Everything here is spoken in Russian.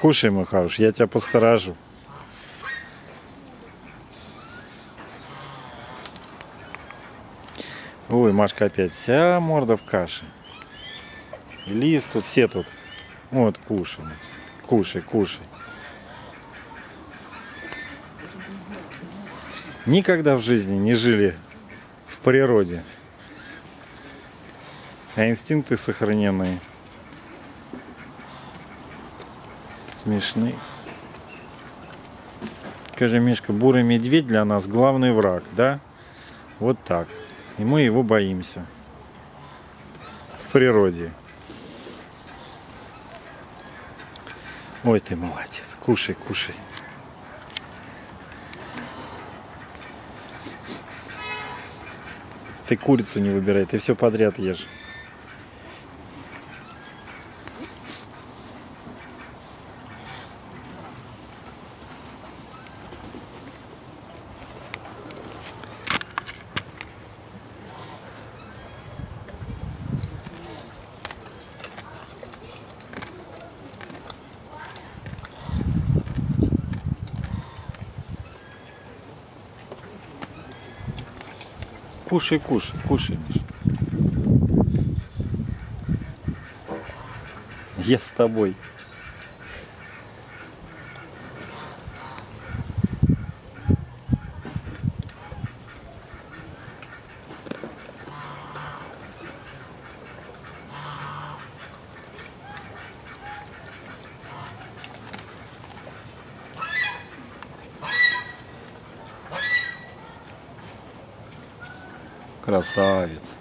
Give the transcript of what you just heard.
Кушай, мой хороший, я тебя посторожу. Ой, Машка опять вся морда в каше. И Лиз тут, все тут. Вот, кушай. Кушай, кушай. Никогда в жизни не жили в природе. А инстинкты сохраненные. Смешные. Скажи, Мишка, бурый медведь для нас главный враг, да? Вот так. И мы его боимся. В природе. Ой, ты молодец. Кушай, кушай. Ты курицу не выбирай, ты все подряд ешь. Кушай, кушай, кушай, Миша. Я с тобой. Красавец.